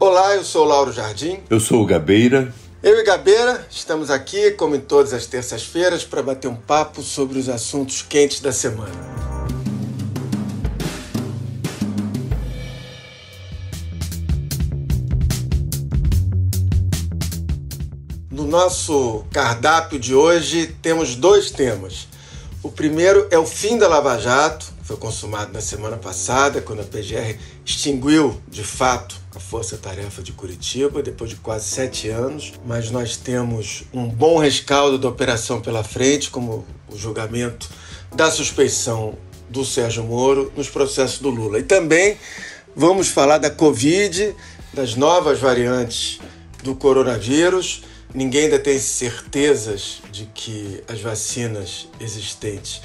Olá, eu sou o Lauro Jardim. Eu sou o Gabeira. Eu e Gabeira estamos aqui, como em todas as terças-feiras, para bater um papo sobre os assuntos quentes da semana. No nosso cardápio de hoje temos dois temas. O primeiro é o fim da Lava Jato, foi consumado na semana passada, quando a PGR extinguiu de fato a Força Tarefa de Curitiba, depois de quase sete anos. Mas nós temos um bom rescaldo da operação pela frente, como o julgamento da suspeição do Sérgio Moro nos processos do Lula. E também vamos falar da Covid, das novas variantes do coronavírus. Ninguém ainda tem certezas de que as vacinas existentes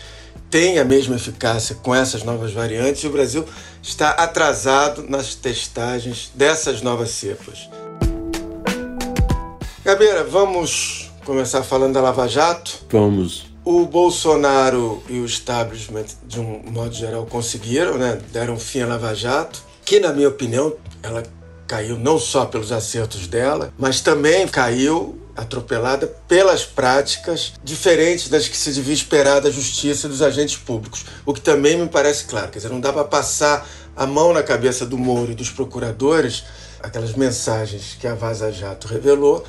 têm a mesma eficácia com essas novas variantes e o Brasil está atrasado nas testagens dessas novas cepas. Gabeira, vamos começar falando da Lava Jato? Vamos. O Bolsonaro e o establishment, de um modo geral, conseguiram, né? deram fim à Lava Jato, que, na minha opinião, ela caiu não só pelos acertos dela, mas também caiu atropelada pelas práticas diferentes das que se devia esperar da justiça e dos agentes públicos. O que também me parece claro, quer dizer, não dá para passar a mão na cabeça do Moro e dos procuradores, aquelas mensagens que a Vaza Jato revelou,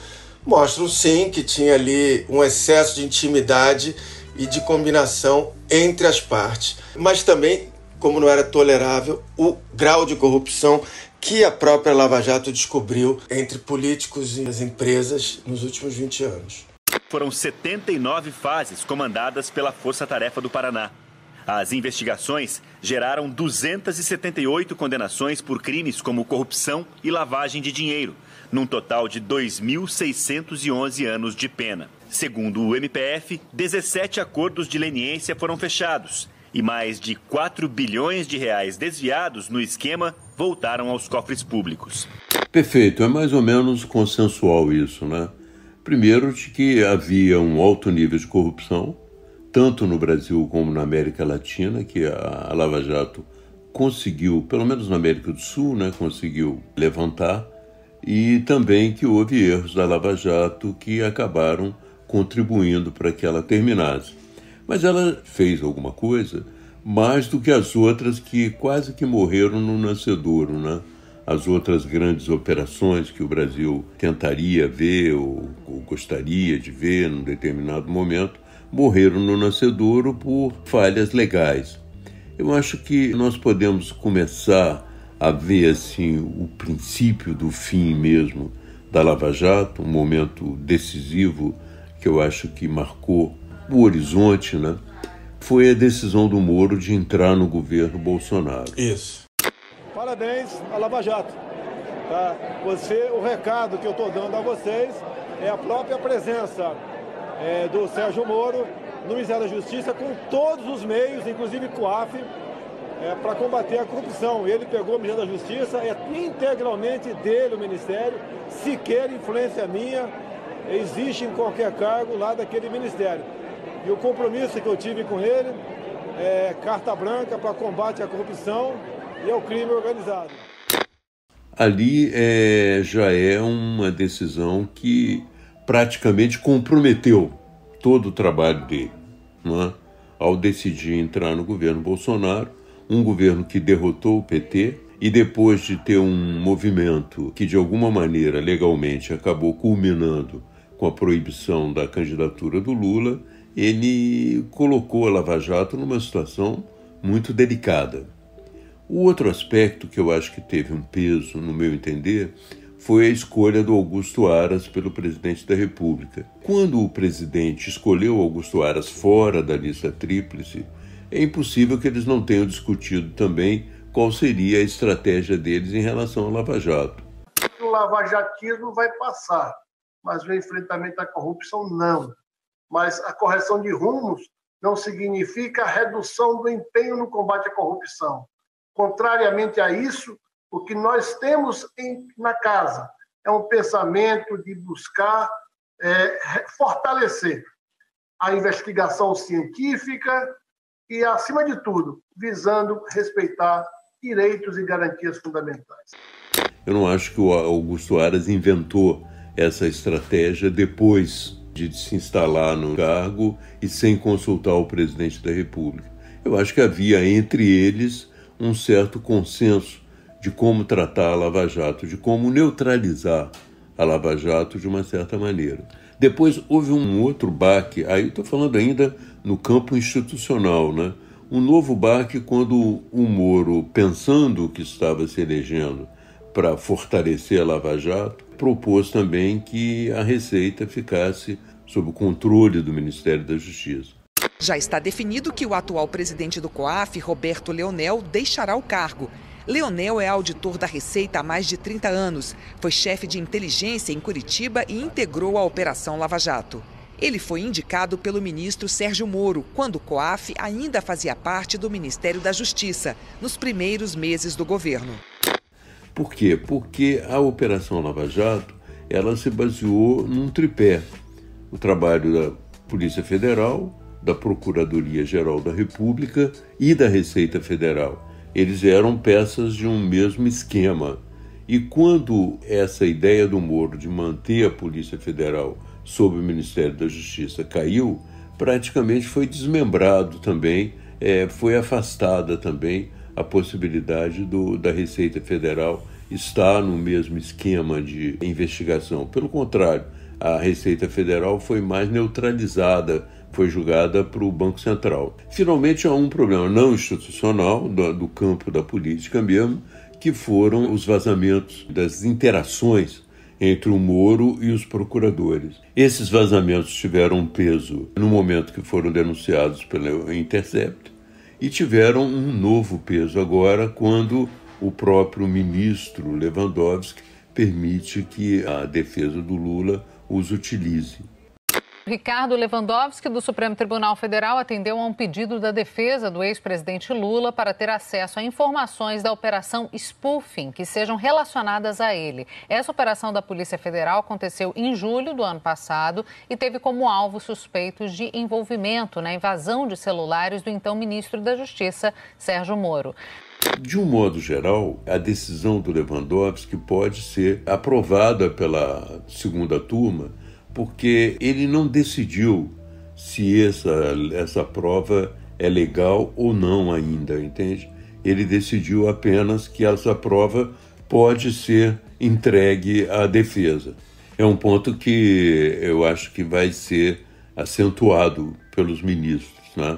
mostram sim que tinha ali um excesso de intimidade e de combinação entre as partes, mas também, como não era tolerável, o grau de corrupção que a própria Lava Jato descobriu entre políticos e as empresas nos últimos 20 anos. Foram 79 fases comandadas pela Força Tarefa do Paraná. As investigações geraram 278 condenações por crimes como corrupção e lavagem de dinheiro, num total de 2.611 anos de pena. Segundo o MPF, 17 acordos de leniência foram fechados e mais de 4 bilhões de reais desviados no esquema voltaram aos cofres públicos. Perfeito, é mais ou menos consensual isso, né? Primeiro, de que havia um alto nível de corrupção, tanto no Brasil como na América Latina, que a Lava Jato conseguiu, pelo menos na América do Sul, né, conseguiu levantar, e também que houve erros da Lava Jato que acabaram contribuindo para que ela terminasse. Mas ela fez alguma coisa mais do que as outras que quase que morreram no nascedouro, né? As outras grandes operações que o Brasil tentaria ver ou, ou gostaria de ver num determinado momento morreram no nascedouro por falhas legais. Eu acho que nós podemos começar a ver assim o princípio do fim mesmo da Lava Jato, um momento decisivo que eu acho que marcou o horizonte, né? Foi a decisão do Moro de entrar no governo Bolsonaro. Isso. Parabéns a Lava Jato. Tá? Você, o recado que eu estou dando a vocês é a própria presença é, do Sérgio Moro no Ministério da Justiça com todos os meios, inclusive com o AF, é, para combater a corrupção. Ele pegou o Ministério da Justiça, é integralmente dele o Ministério, sequer influência minha existe em qualquer cargo lá daquele Ministério. E o compromisso que eu tive com ele é carta branca para combate à corrupção e ao crime organizado. Ali é, já é uma decisão que praticamente comprometeu todo o trabalho dele, é? ao decidir entrar no governo Bolsonaro, um governo que derrotou o PT e depois de ter um movimento que de alguma maneira legalmente acabou culminando com a proibição da candidatura do Lula, ele colocou a Lava Jato numa situação muito delicada. O outro aspecto que eu acho que teve um peso, no meu entender, foi a escolha do Augusto Aras pelo presidente da República. Quando o presidente escolheu Augusto Aras fora da lista tríplice, é impossível que eles não tenham discutido também qual seria a estratégia deles em relação ao Lava Jato. O lavajatismo vai passar, mas o enfrentamento à corrupção não mas a correção de rumos não significa a redução do empenho no combate à corrupção. Contrariamente a isso, o que nós temos em, na casa é um pensamento de buscar é, fortalecer a investigação científica e, acima de tudo, visando respeitar direitos e garantias fundamentais. Eu não acho que o Augusto Aras inventou essa estratégia depois de se instalar no cargo e sem consultar o presidente da República. Eu acho que havia entre eles um certo consenso de como tratar a Lava Jato, de como neutralizar a Lava Jato de uma certa maneira. Depois houve um outro baque, aí estou falando ainda no campo institucional, né? Um novo baque quando o Moro, pensando que estava se elegendo para fortalecer a Lava Jato, propôs também que a Receita ficasse sob o controle do Ministério da Justiça. Já está definido que o atual presidente do COAF, Roberto Leonel, deixará o cargo. Leonel é auditor da Receita há mais de 30 anos, foi chefe de inteligência em Curitiba e integrou a Operação Lava Jato. Ele foi indicado pelo ministro Sérgio Moro, quando o COAF ainda fazia parte do Ministério da Justiça, nos primeiros meses do governo. Por quê? Porque a Operação Lava Jato ela se baseou num tripé. O trabalho da Polícia Federal, da Procuradoria-Geral da República e da Receita Federal. Eles eram peças de um mesmo esquema. E quando essa ideia do Moro de manter a Polícia Federal sob o Ministério da Justiça caiu, praticamente foi desmembrado também, é, foi afastada também a possibilidade do, da Receita Federal estar no mesmo esquema de investigação. Pelo contrário, a Receita Federal foi mais neutralizada, foi julgada para o Banco Central. Finalmente, há um problema não institucional do, do campo da política mesmo, que foram os vazamentos das interações entre o Moro e os procuradores. Esses vazamentos tiveram peso no momento que foram denunciados pela Intercept e tiveram um novo peso agora quando o próprio ministro Lewandowski permite que a defesa do Lula os utilize. Ricardo Lewandowski, do Supremo Tribunal Federal, atendeu a um pedido da defesa do ex-presidente Lula para ter acesso a informações da operação spoofing que sejam relacionadas a ele. Essa operação da Polícia Federal aconteceu em julho do ano passado e teve como alvo suspeitos de envolvimento na invasão de celulares do então ministro da Justiça, Sérgio Moro. De um modo geral, a decisão do Lewandowski pode ser aprovada pela segunda turma, porque ele não decidiu se essa, essa prova é legal ou não ainda, entende? Ele decidiu apenas que essa prova pode ser entregue à defesa. É um ponto que eu acho que vai ser acentuado pelos ministros, né?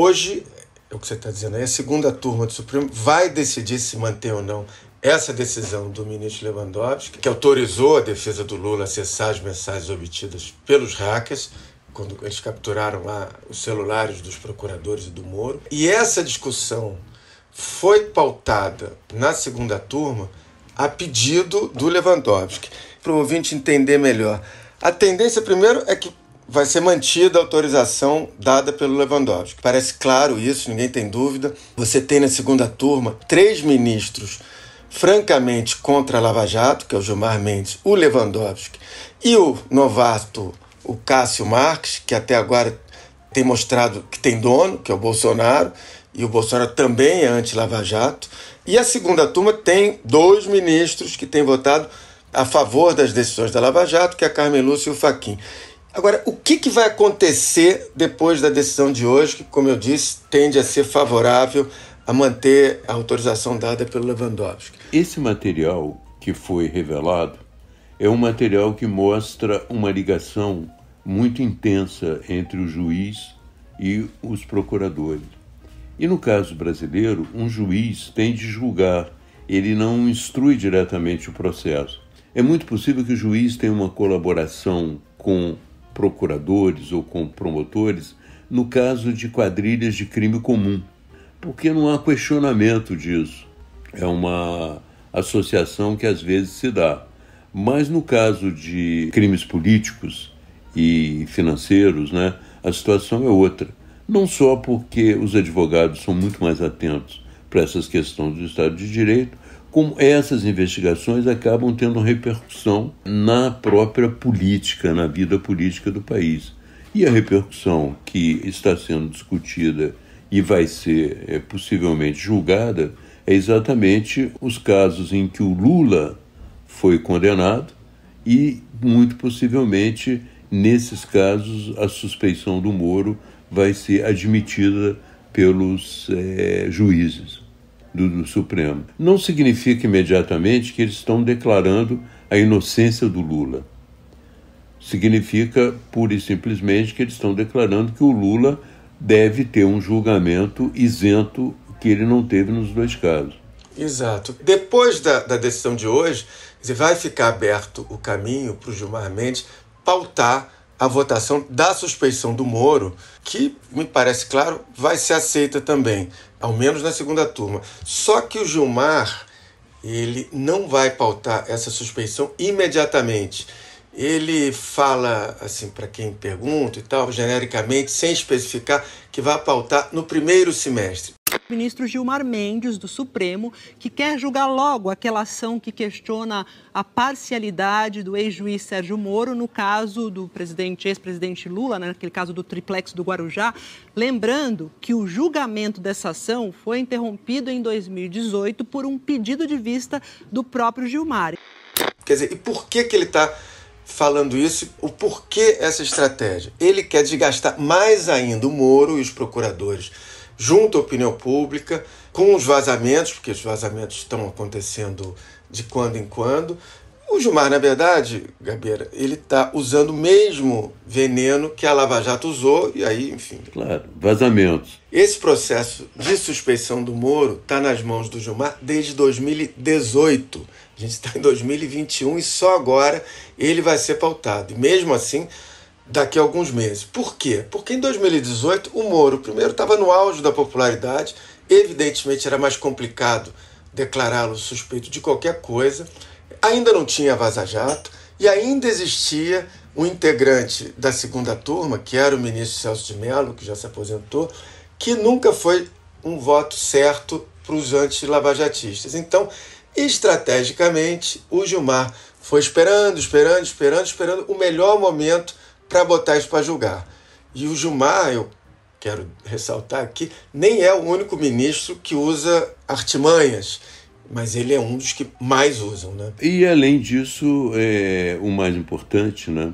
Hoje, é o que você está dizendo aí, a segunda turma do Supremo vai decidir se manter ou não essa decisão do ministro Lewandowski, que autorizou a defesa do Lula a acessar as mensagens obtidas pelos hackers, quando eles capturaram lá os celulares dos procuradores e do Moro. E essa discussão foi pautada na segunda turma a pedido do Lewandowski. Para o ouvinte entender melhor, a tendência, primeiro, é que vai ser mantida a autorização dada pelo Lewandowski. Parece claro isso, ninguém tem dúvida. Você tem na segunda turma três ministros francamente contra a Lava Jato, que é o Gilmar Mendes, o Lewandowski e o novato, o Cássio Marques, que até agora tem mostrado que tem dono, que é o Bolsonaro, e o Bolsonaro também é anti-Lava Jato. E a segunda turma tem dois ministros que têm votado a favor das decisões da Lava Jato, que é a Carmen Lúcia e o Faquim. Agora, o que, que vai acontecer depois da decisão de hoje, que, como eu disse, tende a ser favorável a manter a autorização dada pelo Lewandowski? Esse material que foi revelado é um material que mostra uma ligação muito intensa entre o juiz e os procuradores. E no caso brasileiro, um juiz tem de julgar, ele não instrui diretamente o processo. É muito possível que o juiz tenha uma colaboração com procuradores ou com promotores no caso de quadrilhas de crime comum, porque não há questionamento disso. É uma associação que às vezes se dá. Mas no caso de crimes políticos e financeiros, né, a situação é outra. Não só porque os advogados são muito mais atentos para essas questões do Estado de Direito, como essas investigações acabam tendo repercussão na própria política, na vida política do país. E a repercussão que está sendo discutida e vai ser é, possivelmente julgada é exatamente os casos em que o Lula foi condenado e, muito possivelmente, nesses casos, a suspeição do Moro vai ser admitida pelos é, juízes do, do Supremo. Não significa imediatamente que eles estão declarando a inocência do Lula. Significa pura e simplesmente que eles estão declarando que o Lula deve ter um julgamento isento que ele não teve nos dois casos. Exato. Depois da, da decisão de hoje, vai ficar aberto o caminho para o Gilmar Mendes pautar a votação da suspeição do Moro, que me parece claro vai ser aceita também, ao menos na segunda turma. Só que o Gilmar ele não vai pautar essa suspeição imediatamente. Ele fala assim para quem pergunta e tal, genericamente, sem especificar, que vai pautar no primeiro semestre ministro Gilmar Mendes, do Supremo, que quer julgar logo aquela ação que questiona a parcialidade do ex-juiz Sérgio Moro no caso do presidente, ex-presidente Lula, né, naquele caso do triplex do Guarujá. Lembrando que o julgamento dessa ação foi interrompido em 2018 por um pedido de vista do próprio Gilmar. Quer dizer, e por que, que ele está falando isso, o porquê essa estratégia. Ele quer desgastar mais ainda o Moro e os procuradores junto à opinião pública, com os vazamentos, porque os vazamentos estão acontecendo de quando em quando. O Gilmar, na verdade, Gabeira, ele está usando o mesmo veneno que a Lava Jato usou, e aí, enfim. Claro, vazamentos. Esse processo de suspeição do Moro está nas mãos do Gilmar desde 2018. A gente está em 2021 e só agora ele vai ser pautado. E mesmo assim, daqui a alguns meses. Por quê? Porque em 2018 o Moro, primeiro, estava no auge da popularidade, evidentemente era mais complicado declará-lo suspeito de qualquer coisa, ainda não tinha vaza-jato e ainda existia um integrante da segunda turma, que era o ministro Celso de Mello, que já se aposentou, que nunca foi um voto certo para os anti-lavajatistas. Então, estrategicamente, o Gilmar foi esperando, esperando, esperando, esperando o melhor momento para botar isso para julgar. E o Gilmar, eu quero ressaltar aqui, nem é o único ministro que usa artimanhas, mas ele é um dos que mais usam. Né? E além disso, é, o mais importante né,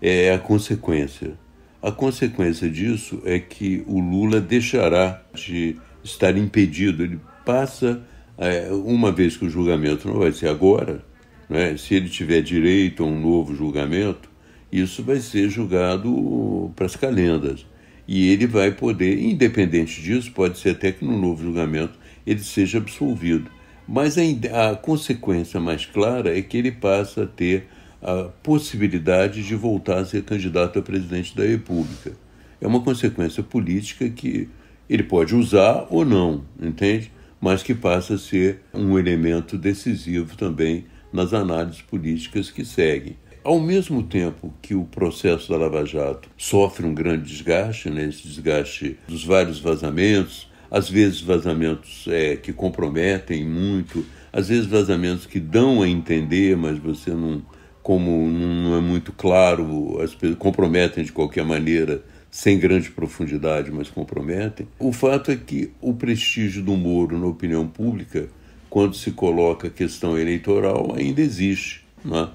é a consequência. A consequência disso é que o Lula deixará de estar impedido, ele passa, é, uma vez que o julgamento não vai ser agora, né, se ele tiver direito a um novo julgamento, isso vai ser julgado para as calendas. E ele vai poder, independente disso, pode ser até que no novo julgamento ele seja absolvido. Mas a, a consequência mais clara é que ele passa a ter a possibilidade de voltar a ser candidato a presidente da República. É uma consequência política que ele pode usar ou não, entende? Mas que passa a ser um elemento decisivo também nas análises políticas que seguem. Ao mesmo tempo que o processo da Lava Jato sofre um grande desgaste, né, esse desgaste dos vários vazamentos, às vezes vazamentos é, que comprometem muito, às vezes vazamentos que dão a entender, mas você não, como não é muito claro, as comprometem de qualquer maneira, sem grande profundidade, mas comprometem. O fato é que o prestígio do Moro na opinião pública, quando se coloca a questão eleitoral, ainda existe. Não é?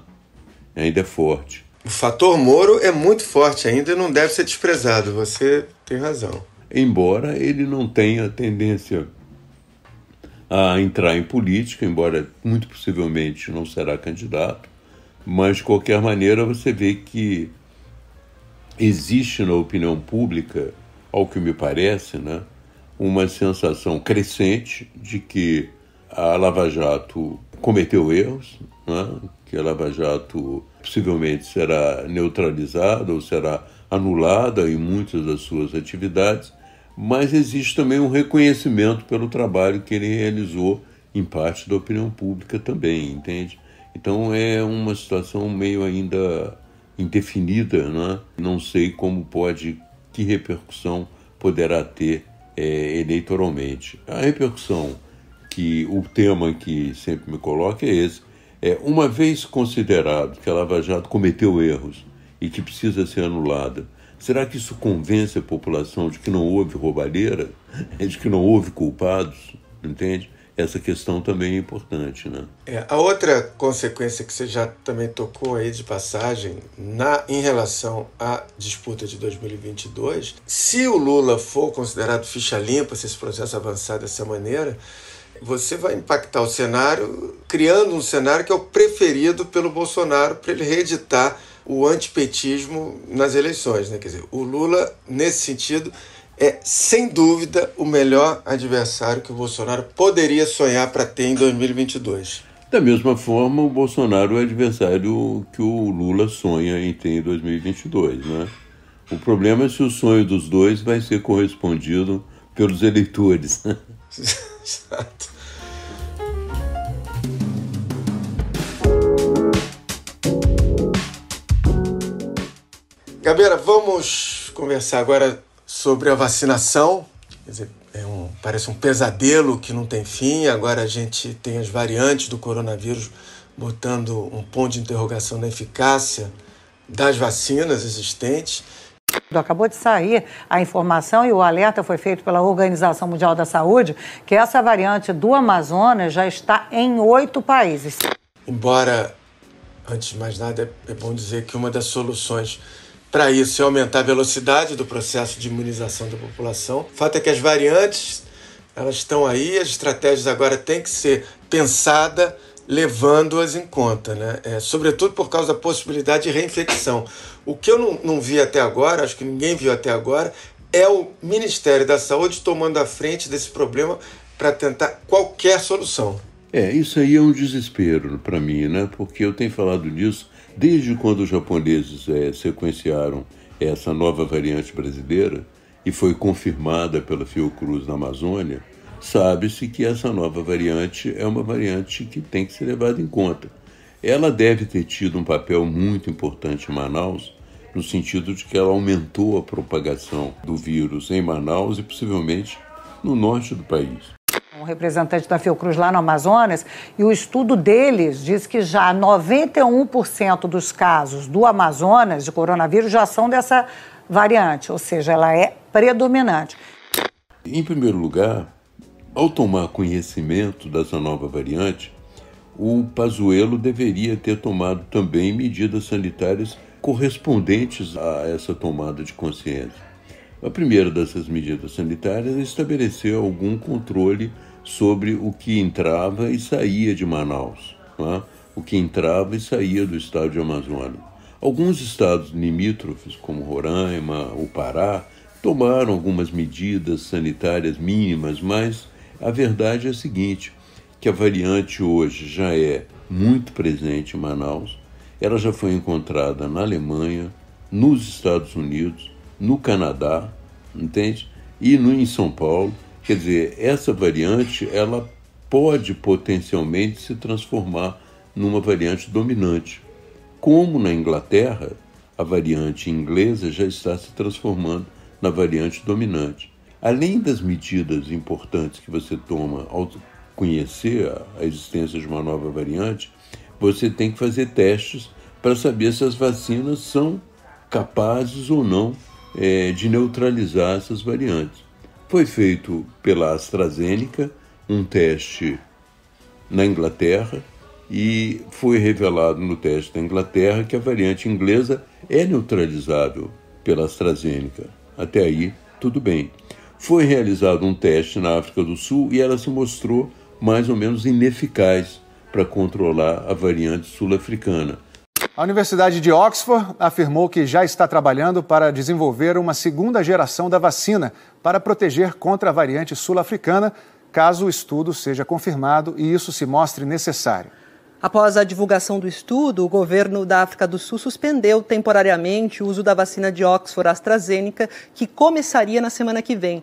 ainda é forte. O fator Moro é muito forte ainda e não deve ser desprezado. Você tem razão. Embora ele não tenha tendência a entrar em política, embora muito possivelmente não será candidato, mas de qualquer maneira você vê que existe na opinião pública, ao que me parece, né, uma sensação crescente de que a Lava Jato cometeu erros, né, que a Lava Jato possivelmente será neutralizada ou será anulada em muitas das suas atividades, mas existe também um reconhecimento pelo trabalho que ele realizou em parte da opinião pública também, entende? Então é uma situação meio ainda indefinida, né? não sei como pode, que repercussão poderá ter é, eleitoralmente. A repercussão que o tema que sempre me coloca é esse. É, uma vez considerado que a Lava Jato cometeu erros e que precisa ser anulada, será que isso convence a população de que não houve roubalheira, de que não houve culpados? Entende? essa questão também é importante. Né? É, a outra consequência que você já também tocou aí de passagem, na, em relação à disputa de 2022, se o Lula for considerado ficha limpa, se esse processo avançar dessa maneira, você vai impactar o cenário, criando um cenário que é o preferido pelo Bolsonaro para ele reeditar o antipetismo nas eleições. Né? Quer dizer, o Lula, nesse sentido, é, sem dúvida, o melhor adversário que o Bolsonaro poderia sonhar para ter em 2022. Da mesma forma, o Bolsonaro é o adversário que o Lula sonha em ter em 2022, né? O problema é se o sonho dos dois vai ser correspondido pelos eleitores. Exato. Gabeira, vamos conversar agora sobre a vacinação. Dizer, é um, parece um pesadelo que não tem fim. Agora a gente tem as variantes do coronavírus botando um ponto de interrogação na eficácia das vacinas existentes. Acabou de sair a informação e o alerta foi feito pela Organização Mundial da Saúde que essa variante do Amazonas já está em oito países. Embora, antes de mais nada, é bom dizer que uma das soluções para isso é aumentar a velocidade do processo de imunização da população. O fato é que as variantes elas estão aí, as estratégias agora têm que ser pensadas levando-as em conta, né? É, sobretudo por causa da possibilidade de reinfecção. O que eu não, não vi até agora, acho que ninguém viu até agora, é o Ministério da Saúde tomando a frente desse problema para tentar qualquer solução. É, isso aí é um desespero para mim, né? Porque eu tenho falado disso Desde quando os japoneses é, sequenciaram essa nova variante brasileira e foi confirmada pela Fiocruz na Amazônia, sabe-se que essa nova variante é uma variante que tem que ser levada em conta. Ela deve ter tido um papel muito importante em Manaus, no sentido de que ela aumentou a propagação do vírus em Manaus e possivelmente no norte do país um representante da Fiocruz lá no Amazonas, e o estudo deles diz que já 91% dos casos do Amazonas de coronavírus já são dessa variante, ou seja, ela é predominante. Em primeiro lugar, ao tomar conhecimento dessa nova variante, o Pazuello deveria ter tomado também medidas sanitárias correspondentes a essa tomada de consciência. A primeira dessas medidas sanitárias é estabelecer algum controle sobre o que entrava e saía de Manaus, é? o que entrava e saía do estado de Amazonas. Alguns estados limítrofes, como Roraima, o Pará, tomaram algumas medidas sanitárias mínimas, mas a verdade é a seguinte, que a variante hoje já é muito presente em Manaus, ela já foi encontrada na Alemanha, nos Estados Unidos, no Canadá, entende? E no, em São Paulo, Quer dizer, essa variante ela pode potencialmente se transformar numa variante dominante. Como na Inglaterra, a variante inglesa já está se transformando na variante dominante. Além das medidas importantes que você toma ao conhecer a existência de uma nova variante, você tem que fazer testes para saber se as vacinas são capazes ou não é, de neutralizar essas variantes. Foi feito pela AstraZeneca um teste na Inglaterra e foi revelado no teste da Inglaterra que a variante inglesa é neutralizável pela AstraZeneca. Até aí, tudo bem. Foi realizado um teste na África do Sul e ela se mostrou mais ou menos ineficaz para controlar a variante sul-africana. A Universidade de Oxford afirmou que já está trabalhando para desenvolver uma segunda geração da vacina para proteger contra a variante sul-africana, caso o estudo seja confirmado e isso se mostre necessário. Após a divulgação do estudo, o governo da África do Sul suspendeu temporariamente o uso da vacina de Oxford AstraZeneca, que começaria na semana que vem.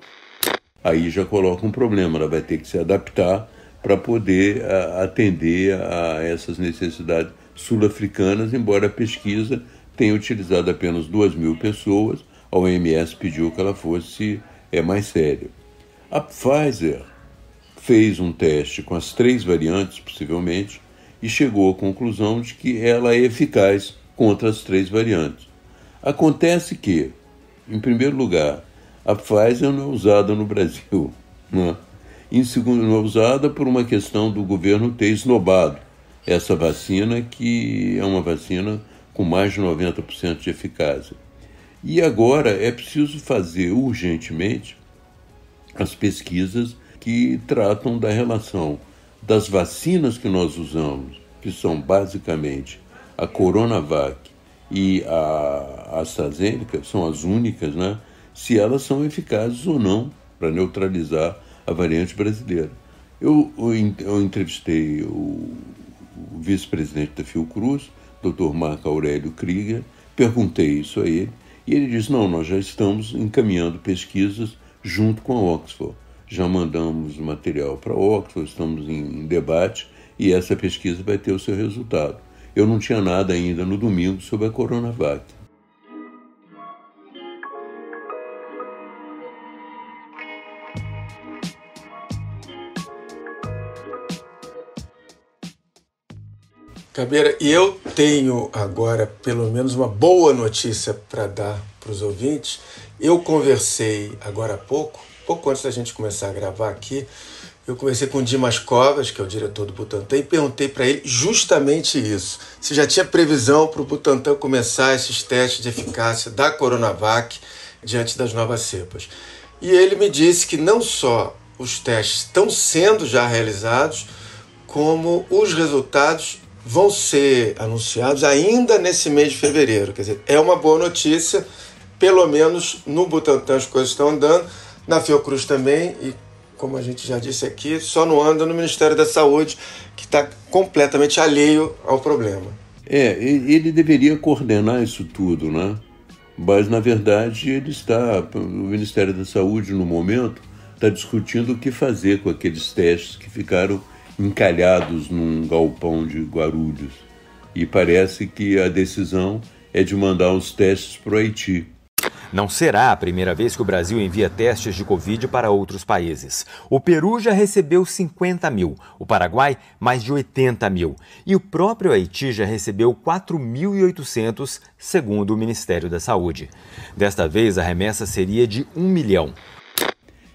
Aí já coloca um problema, ela vai ter que se adaptar para poder a, atender a essas necessidades sul-africanas, embora a pesquisa tenha utilizado apenas 2 mil pessoas, a OMS pediu que ela fosse é, mais séria. A Pfizer fez um teste com as três variantes, possivelmente, e chegou à conclusão de que ela é eficaz contra as três variantes. Acontece que, em primeiro lugar, a Pfizer não é usada no Brasil. Não é? Em segundo, não é usada por uma questão do governo ter esnobado essa vacina, que é uma vacina com mais de 90% de eficácia. E agora é preciso fazer urgentemente as pesquisas que tratam da relação das vacinas que nós usamos, que são basicamente a Coronavac e a AstraZeneca, são as únicas, né? Se elas são eficazes ou não para neutralizar a variante brasileira. Eu, eu entrevistei o, vice-presidente da Fiocruz, Dr. Marco Aurélio Krieger, perguntei isso a ele, e ele disse: não, nós já estamos encaminhando pesquisas junto com a Oxford. Já mandamos material para a Oxford, estamos em debate e essa pesquisa vai ter o seu resultado. Eu não tinha nada ainda no domingo sobre a Coronavac. Cabeira, e eu tenho agora pelo menos uma boa notícia para dar para os ouvintes. Eu conversei agora há pouco, pouco antes da gente começar a gravar aqui, eu conversei com o Dimas Covas, que é o diretor do Butantan, e perguntei para ele justamente isso. Se já tinha previsão para o Butantan começar esses testes de eficácia da Coronavac diante das novas cepas. E ele me disse que não só os testes estão sendo já realizados, como os resultados vão ser anunciados ainda nesse mês de fevereiro. Quer dizer, é uma boa notícia, pelo menos no Butantan as coisas estão andando, na Fiocruz também, e como a gente já disse aqui, só não anda no Ministério da Saúde, que está completamente alheio ao problema. É, ele deveria coordenar isso tudo, né? Mas, na verdade, ele está, o Ministério da Saúde, no momento, está discutindo o que fazer com aqueles testes que ficaram encalhados num galpão de Guarulhos. E parece que a decisão é de mandar os testes para o Haiti. Não será a primeira vez que o Brasil envia testes de Covid para outros países. O Peru já recebeu 50 mil, o Paraguai, mais de 80 mil. E o próprio Haiti já recebeu 4.800, segundo o Ministério da Saúde. Desta vez, a remessa seria de 1 milhão.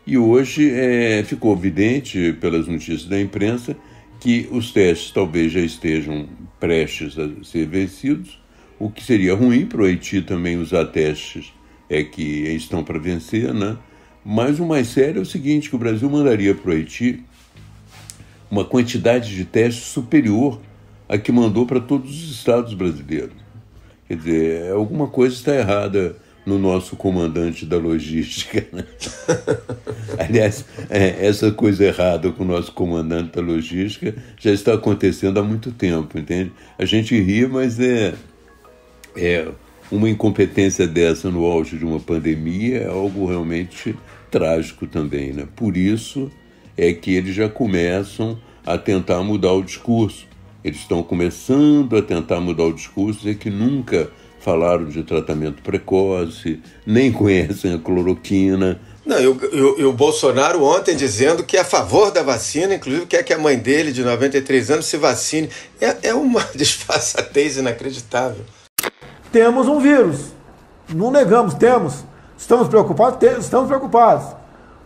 E hoje é, ficou evidente, pelas notícias da imprensa, que os testes talvez já estejam prestes a ser vencidos, o que seria ruim para o Haiti também usar testes é que estão para vencer, né? Mas o mais sério é o seguinte, que o Brasil mandaria para o Haiti uma quantidade de testes superior à que mandou para todos os estados brasileiros. Quer dizer, alguma coisa está errada no nosso comandante da logística. Né? Aliás, é, essa coisa errada com o nosso comandante da logística já está acontecendo há muito tempo, entende? A gente ri, mas é, é uma incompetência dessa no auge de uma pandemia é algo realmente trágico também, né? Por isso é que eles já começam a tentar mudar o discurso. Eles estão começando a tentar mudar o discurso e que nunca falaram de tratamento precoce, nem conhecem a cloroquina. Não, e o, Bolsonaro ontem dizendo que é a favor da vacina, inclusive quer que a mãe dele, de 93 anos, se vacine. É, é uma disfarçatez inacreditável. Temos um vírus. Não negamos, temos. Estamos preocupados? Estamos preocupados.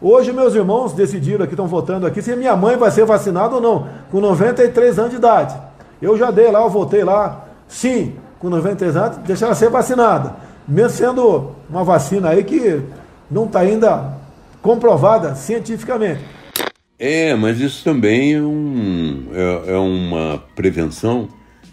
Hoje, meus irmãos decidiram aqui, estão votando aqui, se minha mãe vai ser vacinada ou não, com 93 anos de idade. Eu já dei lá, eu votei lá, sim, com 93 anos, deixar ela ser vacinada. Mesmo sendo uma vacina aí que não está ainda comprovada cientificamente. É, mas isso também é, um, é, é uma prevenção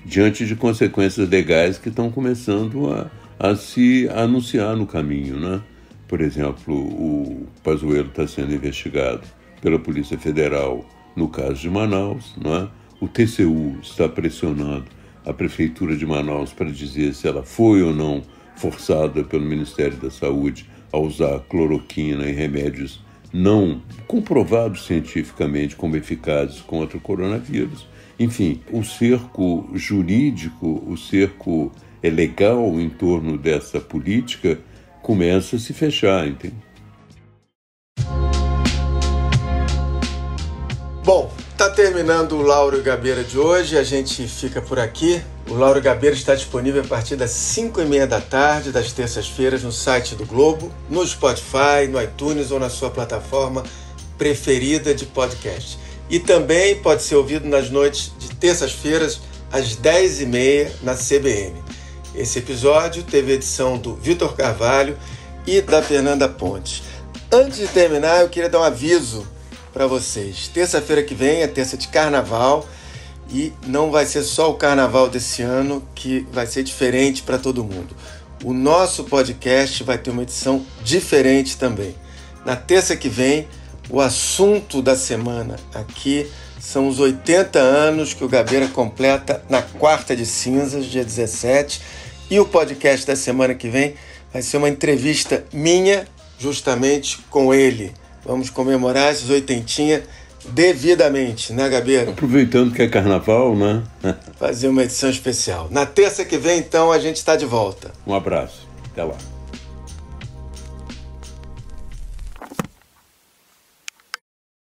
diante de consequências legais que estão começando a, a se anunciar no caminho, né? Por exemplo, o Pazuello está sendo investigado pela Polícia Federal no caso de Manaus, não é? O TCU está pressionando a Prefeitura de Manaus para dizer se ela foi ou não forçada pelo Ministério da Saúde a usar cloroquina e remédios não comprovados cientificamente como eficazes contra o coronavírus. Enfim, o cerco jurídico, o cerco legal em torno dessa política começa a se fechar, entende? Está terminando o Lauro Gabeira de hoje. A gente fica por aqui. O Lauro Gabeira está disponível a partir das 5 e meia da tarde, das terças-feiras, no site do Globo, no Spotify, no iTunes ou na sua plataforma preferida de podcast. E também pode ser ouvido nas noites de terças-feiras, às 10 e meia, na CBN. Esse episódio teve edição do Vitor Carvalho e da Fernanda Pontes. Antes de terminar, eu queria dar um aviso para vocês. Terça-feira que vem é terça de carnaval e não vai ser só o carnaval desse ano que vai ser diferente para todo mundo. O nosso podcast vai ter uma edição diferente também. Na terça que vem, o assunto da semana aqui são os 80 anos que o Gabeira completa na quarta de cinzas, dia 17. E o podcast da semana que vem vai ser uma entrevista minha justamente com ele. Vamos comemorar esses oitentinha devidamente, né, Gabeira? Aproveitando que é carnaval, né? Fazer uma edição especial. Na terça que vem, então, a gente está de volta. Um abraço. Até lá.